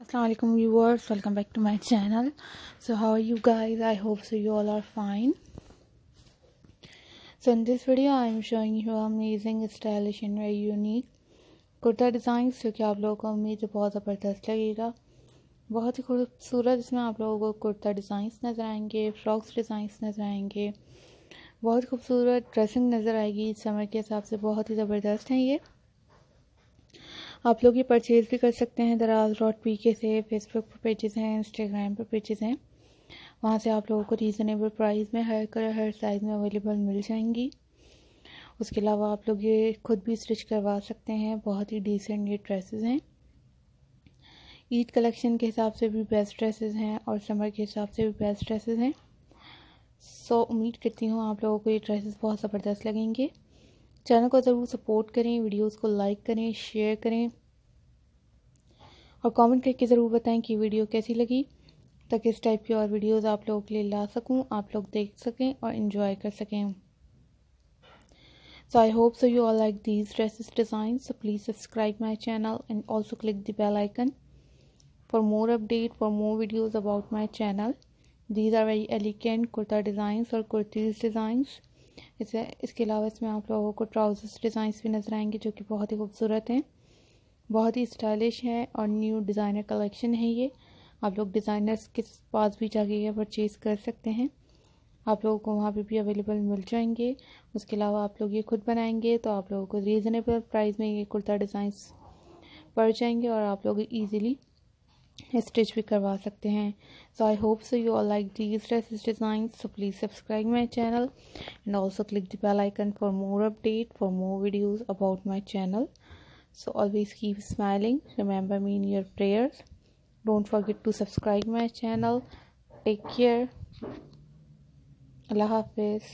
Assalamualaikum viewers welcome back to my channel so how are you guys I hope so you all are fine so in this video I am showing you amazing stylish and very unique kurta design जो कि आप लोगों को उम्मीद बहुत ज़बरदस्त लगेगा बहुत ही खूबसूरत इसमें आप लोगों को कुर्ता डिज़ाइंस नज़र आएँगे फ्रॉक्स डिज़ाइंस नज़र आएँगे बहुत खूबसूरत ड्रेसिंग नज़र आएगी समर के हिसाब से बहुत ही ज़बरदस्त हैं ये आप लोग ये परचेज़ भी कर सकते हैं दराज डॉट पी के से फेसबुक पर पेजेस हैं इंस्टाग्राम पर पेजेस हैं। वहाँ से आप लोगों को रीज़नेबल प्राइस में हर कलर हर साइज़ में अवेलेबल मिल जाएँगी। उसके अलावा आप लोग ये खुद भी स्टिच करवा सकते हैं, बहुत ही डिसेंट ये ड्रेसेस हैं। ईद कलेक्शन के हिसाब से भी बेस्ट ड्रेसेस हैं और समर के हिसाब से भी बेस्ट ड्रेसेस हैं। सो उम्मीद करती हूँ आप लोगों को ये ड्रेसेस बहुत ज़बरदस्त लगेंगे। चैनल को ज़रूर सपोर्ट करें, वीडियोस को लाइक करें, शेयर करें। और कमेंट करके ज़रूर बताएँ कि वीडियो कैसी लगी, ताकि इस टाइप की और वीडियोस आप लोगों के लिए ला सकूँ, आप लोग देख सकें और इन्जॉय कर सकें। So I hope so you all like these dresses design so please subscribe my channel and also click the bell icon for more update for more videos about my channel these are very elegant kurta designs और kurtis designs इसे, इसके अलावा इसमें आप लोगों को trousers designs भी नज़र आएँगे जो कि बहुत ही खूबसूरत हैं। बहुत ही स्टाइलिश है और न्यू डिज़ाइनर कलेक्शन है ये। आप लोग डिज़ाइनर्स के पास भी जाके ये परचेज़ कर सकते हैं। आप लोगों को वहाँ पे भी अवेलेबल मिल जाएँगे। उसके अलावा आप लोग ये खुद बनाएँगे तो आप लोगों को रीज़नेबल प्राइस में ये कुर्ता डिज़ाइंस पड़ जाएँगे और आप लोग ईज़िली स्टिच भी करवा सकते हैं। So I hope so you all like these dresses design so please subscribe my channel and also click the bell icon for more update for more videos about my channel so always keep smiling remember me in your prayers don't forget to subscribe my channel take care Allah हाफिज़